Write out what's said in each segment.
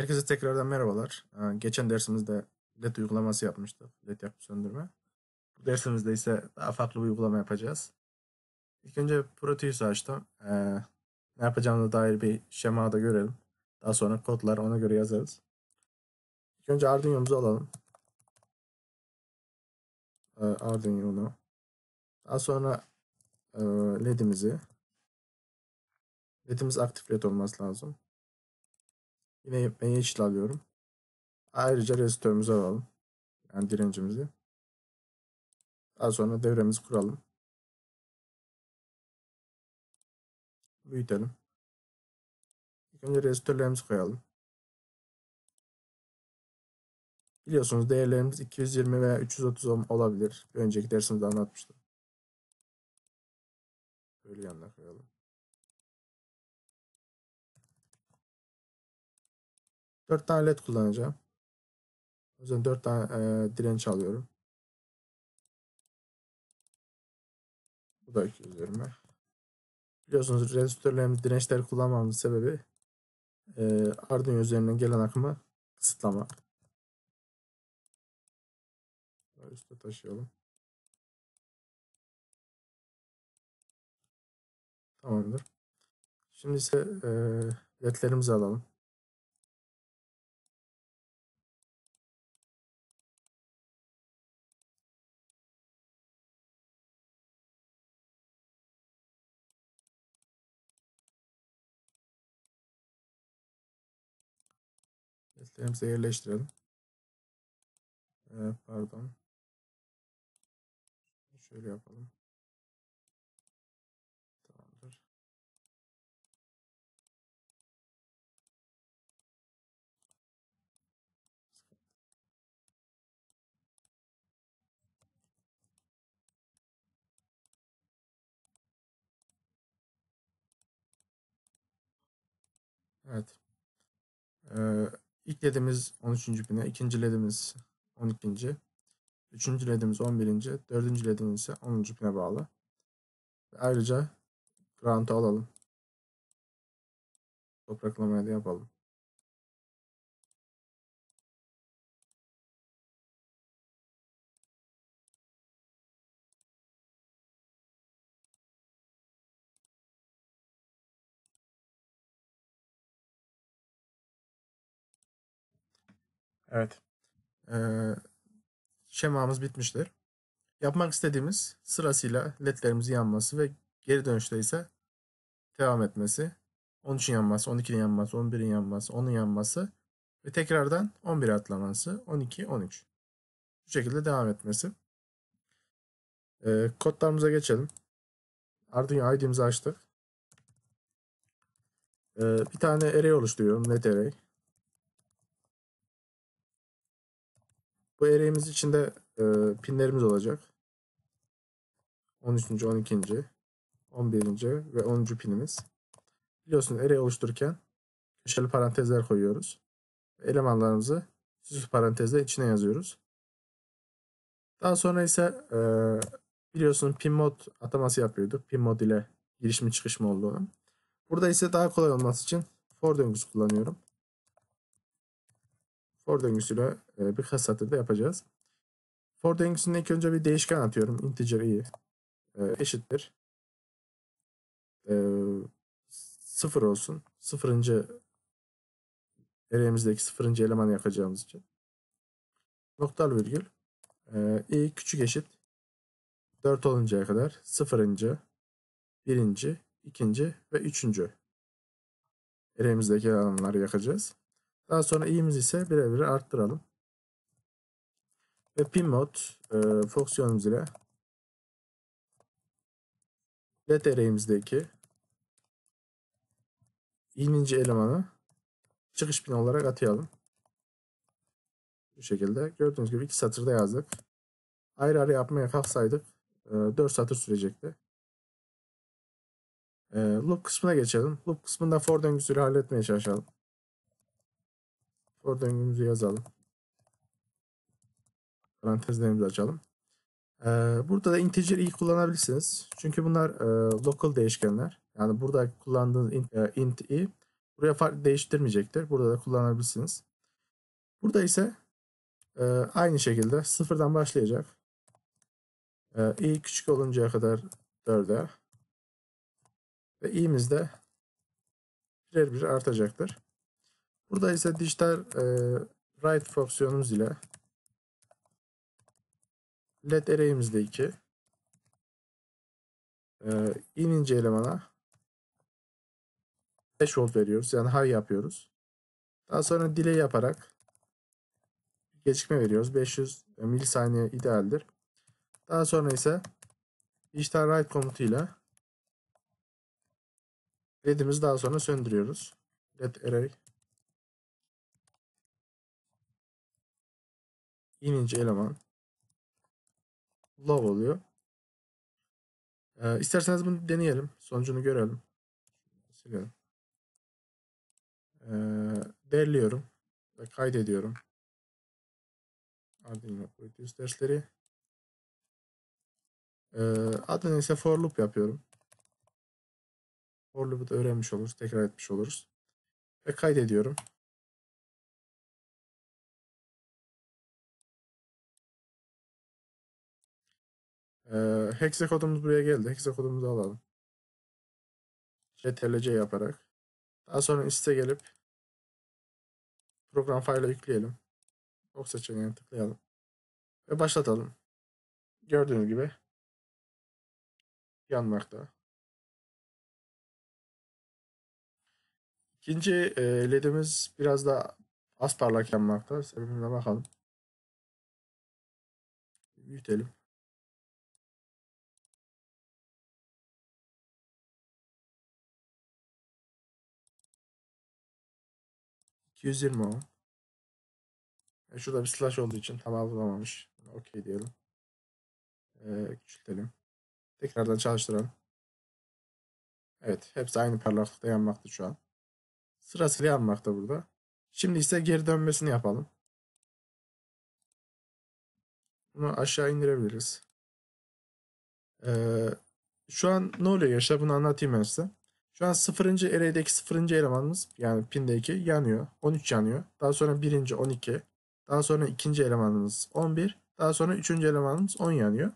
Herkese tekrardan merhabalar. Ee, Geçen dersimizde LED uygulaması yapmıştık. LED yakıp söndürme. Bu dersimizde ise daha farklı bir uygulama yapacağız. İlk önce Proteus'u açtım. Ee, ne yapacağımıza dair bir şema da görelim. Daha sonra kodlar ona göre yazarız. İlk önce Arduino'muzu alalım. Ee, Arduino. Daha sonra e, LED'imizi. LED'imiz aktif LED olması lazım. Yine ben yeşil alıyorum. Ayrıca rezistörümüzü alalım. Yani direncimizi. Daha sonra devremizi kuralım. Büyütelim. İlk önce rezistörlerimizi koyalım. Biliyorsunuz değerlerimiz 220 veya 330 ohm olabilir. Önceki dersimde anlatmıştım. Böyle yanına koyalım. 4 tane led kullanacağım. O yüzden 4 tane e, direnç alıyorum. Bu da 220. Biliyorsunuz rezistörlerimiz dirençleri kullanmamızın sebebi e, Arduino üzerinden gelen akımı kısıtlamak. Üste taşıyalım. Tamamdır. Şimdi ise e, ledlerimizi alalım. Testlerimizi yerleştirelim. Ee, pardon. Şöyle yapalım. Tamamdır. Evet. Ee, ilk ledimiz 13. pine, ikinci ledimiz 12. Üçüncü ledimiz 11. Dördüncü ledimiz ise 10. pine bağlı. Ayrıca ground'u alalım. Topraklamaya da yapalım. Evet. Ee, şemamız bitmiştir. Yapmak istediğimiz sırasıyla ledlerimizin yanması ve geri dönüşte ise devam etmesi. 13'ün yanması, 12'nin yanması, 11'in yanması, 10'un yanması ve tekrardan 11'e atlaması, 12, 13. Bu şekilde devam etmesi. Ee, kodlarımıza geçelim. Arduino ID'mizi açtık. Ee, bir tane array oluşturuyorum. Net array. Bu array'imiz içinde e, pinlerimiz olacak. 13. 12. 11. ve 10. pinimiz. Biliyorsun array oluştururken köşeli parantezler koyuyoruz. Elemanlarımızı süslü parantezle içine yazıyoruz. Daha sonra ise e, biliyorsun pin mod ataması yapıyorduk. Pin mod ile giriş mi çıkış mı olduğunu. Burada ise daha kolay olması için for döngüsü kullanıyorum. For döngüsüyle e, birkaç satırda yapacağız. For döngüsünde ilk önce bir değişken atıyorum. Integer i e, eşittir. E, sıfır olsun. Sıfırıncı array'imizdeki sıfırıncı elemanı yakacağımız için. Noktalı virgül. E, i küçük eşit 4 oluncaya kadar sıfırıncı, birinci, ikinci ve üçüncü array'imizdeki alanları yakacağız. Daha sonra i'miz ise birebir arttıralım. Ve pin mod e, fonksiyonumuz ile led array'imizdeki i'ninci elemanı çıkış pin olarak atayalım. Bu şekilde gördüğünüz gibi iki satırda yazdık. Ayrı ayrı yapmaya kalksaydık e, 4 satır sürecekti. E, loop kısmına geçelim. Loop kısmında for döngüsüyle halletmeye çalışalım. For döngümüzü yazalım. Parantezlerimizi açalım. Ee, burada da integer i kullanabilirsiniz. Çünkü bunlar e, local değişkenler. Yani burada kullandığınız int, e, int i Buraya fark değiştirmeyecektir. Burada da kullanabilirsiniz. Burada ise e, aynı şekilde sıfırdan başlayacak. İ küçük oluncaya kadar 4'e ve i'miz de birer bir artacaktır. Burada ise dijital e, write fonksiyonumuz ile led array'imiz de 2 e, inince elemana 5 volt veriyoruz. Yani high yapıyoruz. Daha sonra delay yaparak gecikme veriyoruz. 500 milisaniye idealdir. Daha sonra ise dijital write komutuyla ledimizi daha sonra söndürüyoruz. Led array inince eleman low oluyor. Ee, isterseniz bunu deneyelim. Sonucunu görelim. Silelim. Ee, derliyorum ve kaydediyorum. Arduino Prometheus dersleri. Ee, adına ise for loop yapıyorum. For loop'u da öğrenmiş oluruz. Tekrar etmiş oluruz. Ve kaydediyorum. Ee, kodumuz buraya geldi. Hexe kodumuzu alalım. CTRL-C yaparak. Daha sonra üste gelip program fayla yükleyelim. Ok seçeneğine tıklayalım. Ve başlatalım. Gördüğünüz gibi yanmakta. İkinci e, ledimiz biraz da az parlak yanmakta. Sebebine bakalım. Büyütelim. 220 ohm. E şurada bir slash olduğu için tamamlamamış. Okey diyelim. Ee, küçültelim. Tekrardan çalıştıralım. Evet. Hepsi aynı parlaklıkta yanmakta şu an. Sırasıyla yanmakta burada. Şimdi ise geri dönmesini yapalım. Bunu aşağı indirebiliriz. Ee, şu an ne oluyor yaşa bunu anlatayım ben size. Şu an 0. array'deki 0. elemanımız yani pindeki yanıyor. 13 yanıyor. Daha sonra 1. 12. Daha sonra 2. elemanımız 11. Daha sonra 3. elemanımız 10 yanıyor.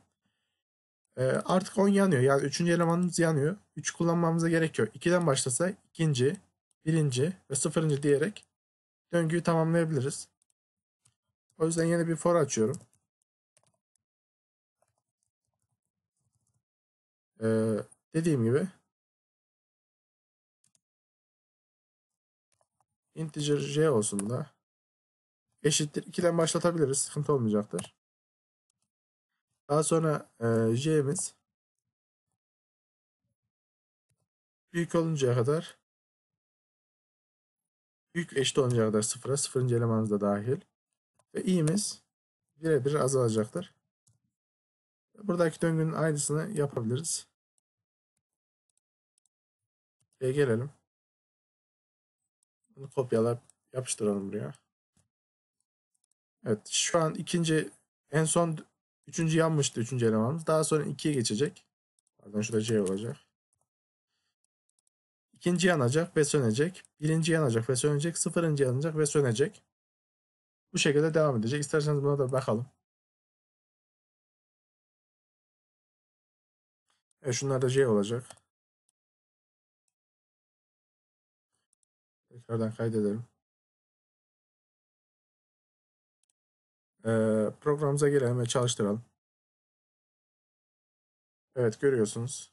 Ee, artık 10 yanıyor. Yani 3. elemanımız yanıyor. 3 kullanmamıza gerek yok. 2'den başlasa 2. 1. ve 0. diyerek döngüyü tamamlayabiliriz. O yüzden yeni bir for açıyorum. Ee, dediğim gibi integer j olsun da eşittir 2'den başlatabiliriz. Sıkıntı olmayacaktır. Daha sonra e, j'miz büyük oluncaya kadar büyük eşit oluncaya kadar sıfıra sıfırıncı elemanımız da dahil ve i'miz birebir azalacaktır. Buradaki döngünün aynısını yapabiliriz. E gelelim. Bunu kopyalayıp yapıştıralım buraya. Evet şu an ikinci en son üçüncü yanmıştı üçüncü elemanımız. Daha sonra ikiye geçecek. Pardon şurada C olacak. İkinci yanacak ve sönecek. Birinci yanacak ve sönecek. Sıfırıncı yanacak ve sönecek. Bu şekilde devam edecek. İsterseniz buna da bakalım. Evet şunlar da C olacak. Tekrardan kaydedelim. Ee, programımıza gelelim ve çalıştıralım. Evet görüyorsunuz.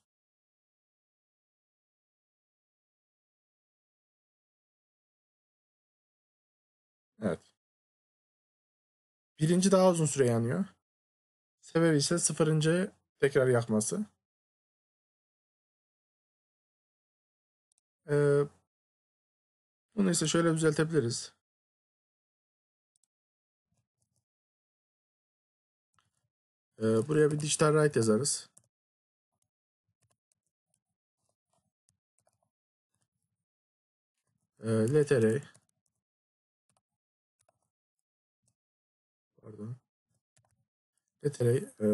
Evet. Birinci daha uzun süre yanıyor. Sebebi ise sıfırıncı tekrar yakması. Ee, bunu ise şöyle düzeltebiliriz. Ee, buraya bir digital write yazarız. Ee, let array pardon let array e,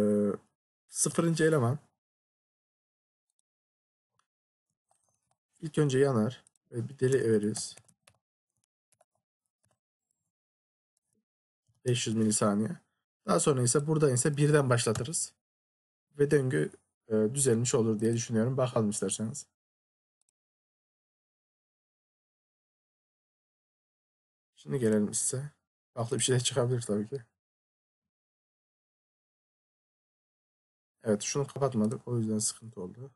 sıfırıncı eleman ilk önce yanar Ve bir deli veririz. 500 milisaniye. Daha sonra ise buradan ise birden başlatırız. Ve döngü e, düzelmiş olur diye düşünüyorum. Bakalım isterseniz. Şimdi gelelim size. Farklı bir şey çıkabilir tabii ki. Evet şunu kapatmadık. O yüzden sıkıntı oldu.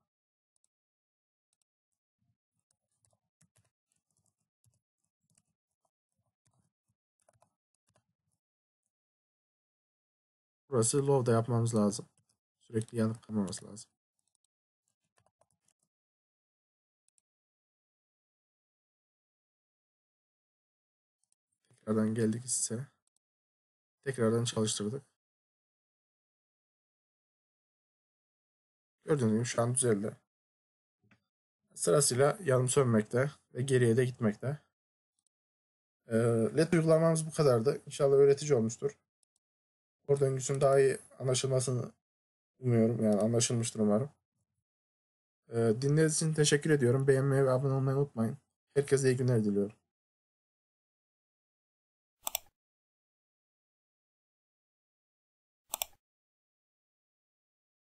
Burası low'da yapmamız lazım. Sürekli yanık kalmaması lazım. Tekrardan geldik size. Tekrardan çalıştırdık. Gördüğünüz gibi şu an düzeldi. Sırasıyla yanım sönmekte ve geriye de gitmekte. Ee, LED uygulamamız bu kadardı. İnşallah öğretici olmuştur. Kor döngüsünün daha iyi anlaşılmasını umuyorum. Yani anlaşılmıştır umarım. Ee, dinlediğiniz için teşekkür ediyorum. Beğenmeyi ve abone olmayı unutmayın. Herkese iyi günler diliyorum.